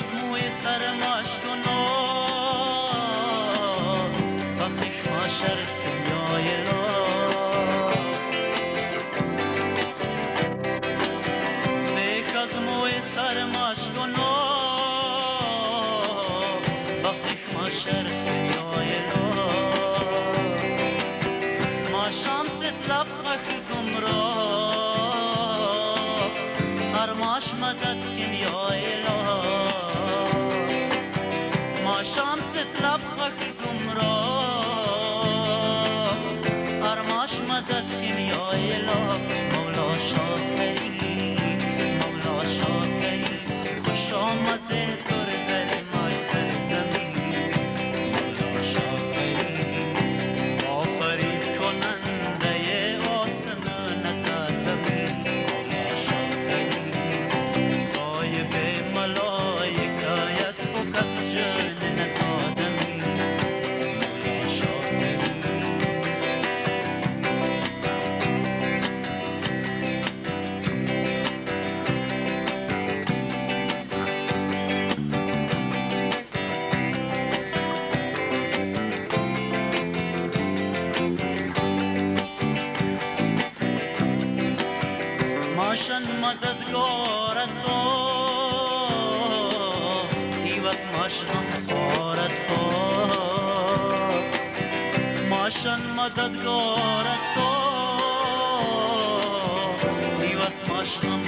از موی سر ماش گناه و خشما شرط کنیای لا بیش از موی سر ماش گناه و خشما شرط کنیای لا ما شمس لب خخ گمراه هر ماش مدد کنیای لا Knopfrücken. ماشن مدد گار تو، ای وسماش هم خوار تو. ماشن مدد گار تو، ای وسماش.